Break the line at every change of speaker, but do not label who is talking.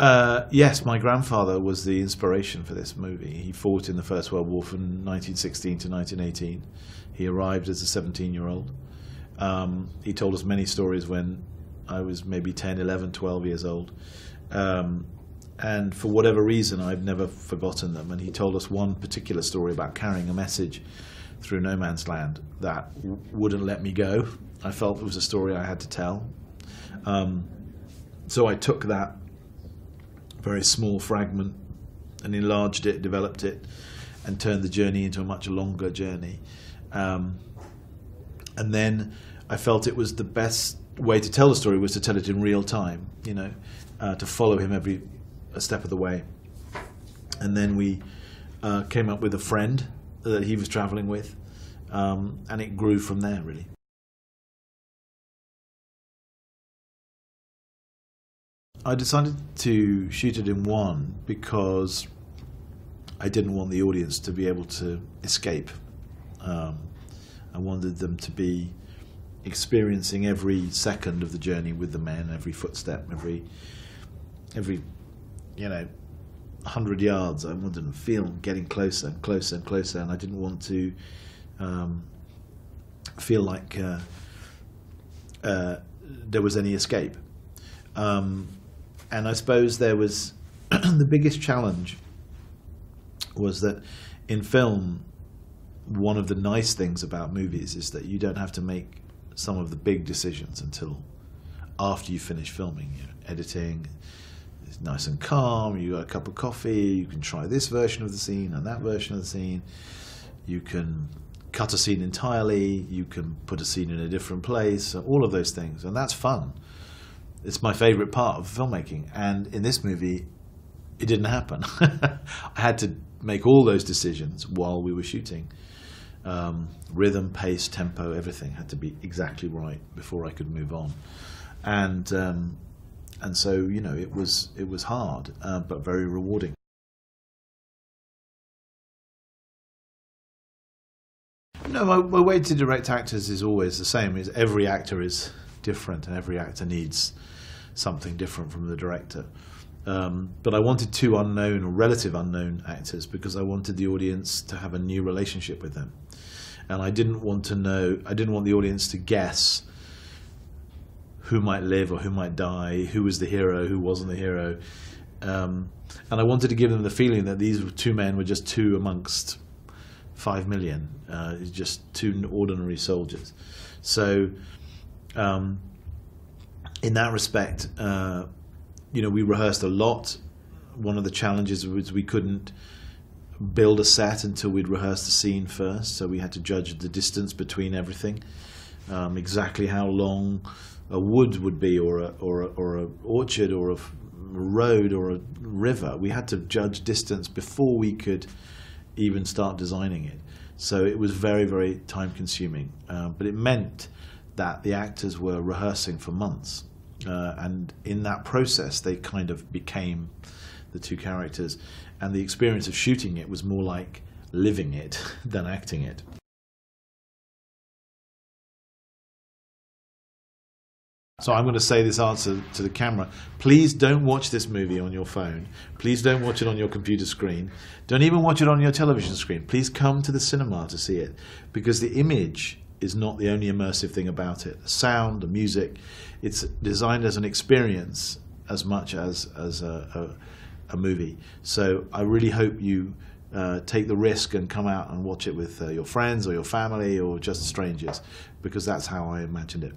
Uh, yes, my grandfather was the inspiration for this movie. He fought in the First World War from 1916 to 1918. He arrived as a 17 year old. Um, he told us many stories when I was maybe 10, 11, 12 years old. Um, and for whatever reason, I've never forgotten them. And he told us one particular story about carrying a message through no man's land that wouldn't let me go. I felt it was a story I had to tell. Um, so I took that very small fragment and enlarged it, developed it, and turned the journey into a much longer journey. Um, and then I felt it was the best way to tell the story was to tell it in real time, you know, uh, to follow him every step of the way. And then we uh, came up with a friend that he was traveling with, um, and it grew from there, really. I decided to shoot it in one because I didn't want the audience to be able to escape. Um, I wanted them to be experiencing every second of the journey with the men, every footstep, every every you know hundred yards. I wanted them to feel getting closer and closer and closer, and I didn't want to um, feel like uh, uh, there was any escape. Um, and I suppose there was the biggest challenge was that in film, one of the nice things about movies is that you don't have to make some of the big decisions until after you finish filming. You know, editing, it's nice and calm. You got a cup of coffee. You can try this version of the scene and that version of the scene. You can cut a scene entirely. You can put a scene in a different place. All of those things, and that's fun. It's my favorite part of filmmaking. And in this movie, it didn't happen. I had to make all those decisions while we were shooting. Um, rhythm, pace, tempo, everything had to be exactly right before I could move on. And um, and so you know it was it was hard, uh, but very rewarding. No, my, my way to direct actors is always the same. Is every actor is different, and every actor needs something different from the director. Um, but I wanted two unknown or relative unknown actors because I wanted the audience to have a new relationship with them, and I didn't want to know. I didn't want the audience to guess who might live or who might die, who was the hero, who wasn't the hero, um, and I wanted to give them the feeling that these two men were just two amongst five million, uh, just two ordinary soldiers. So. Um, in that respect, uh, you know, we rehearsed a lot. One of the challenges was we couldn't build a set until we'd rehearsed the scene first, so we had to judge the distance between everything, um, exactly how long a wood would be, or a or a, or a orchard, or a road, or a river. We had to judge distance before we could even start designing it. So it was very very time consuming, uh, but it meant that the actors were rehearsing for months uh, and in that process, they kind of became the two characters. And the experience of shooting it was more like living it than acting it. So I'm going to say this answer to the camera. Please don't watch this movie on your phone. Please don't watch it on your computer screen. Don't even watch it on your television screen. Please come to the cinema to see it because the image is not the only immersive thing about it. The sound, the music, it's designed as an experience as much as as a, a, a movie. So I really hope you uh, take the risk and come out and watch it with uh, your friends or your family or just strangers, because that's how I imagined it.